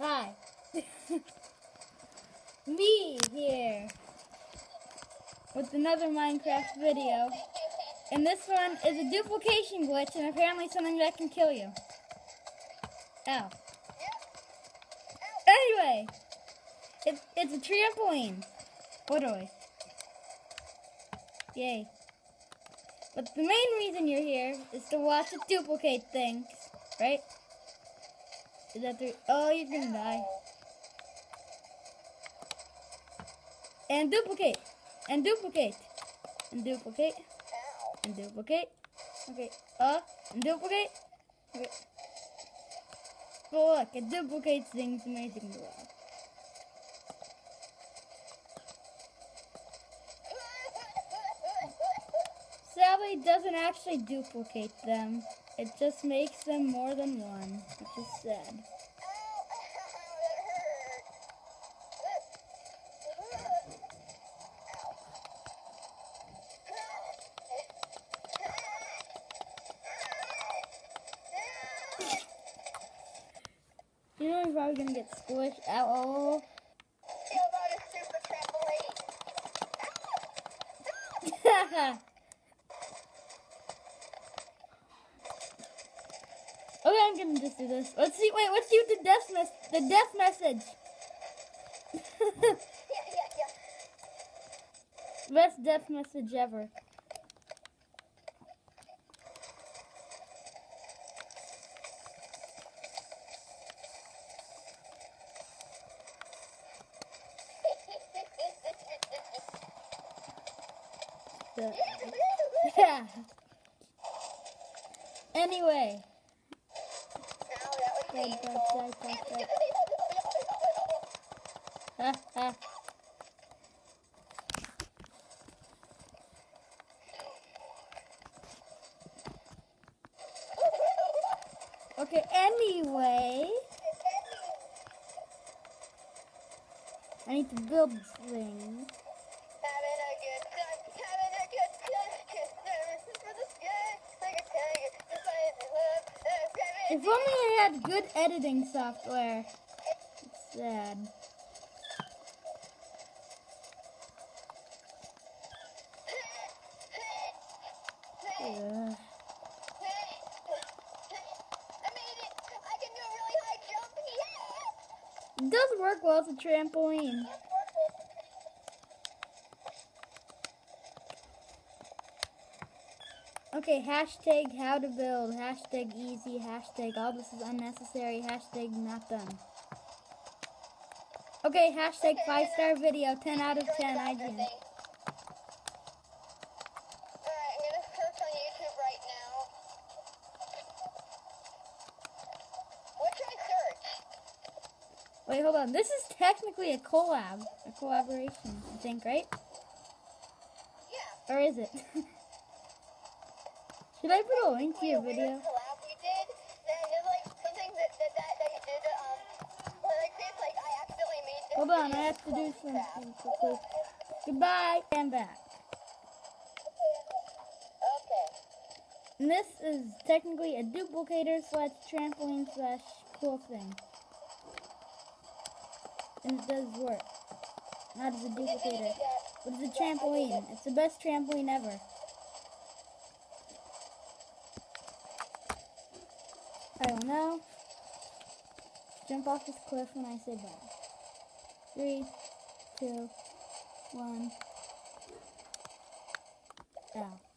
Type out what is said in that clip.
Hi. Me here with another Minecraft video. And this one is a duplication glitch and apparently something that can kill you. Ow. Anyway, it, it's a trampoline. What do I? Yay. But the main reason you're here is to watch it duplicate things, right? Is that the... Oh, you're gonna die. And duplicate. And duplicate. And duplicate. And duplicate. Okay. Uh, and duplicate. Okay. But look, it duplicates things amazingly well. Sadly, it doesn't actually duplicate them. It just makes them more than one, which is sad. You know you're probably gonna get squished. Ow. okay, I'm gonna just do this. Let's see. Wait, let's see the death mess. The death message. Best death message ever. Yeah. Anyway. Die, die, die. Ha, ha. Okay, anyway. I need to build things. If only I had good editing software. It's sad. Ugh. It does work well as a trampoline. Okay, hashtag how to build, hashtag easy, hashtag all this is unnecessary, hashtag not done. Okay, hashtag five star video, 10 out of 10 I IGN. Wait, hold on. This is technically a collab, a collaboration, I think, right? Or is it? Should I put a link to your video? Hold on, I have to do something. Goodbye, and back. Okay. And this is technically a duplicator slash trampoline slash cool thing. And it does work. Not as a duplicator, but as a trampoline. It's the best trampoline ever. I don't know. Jump off this cliff when I say bye. Three, two, one. Ow.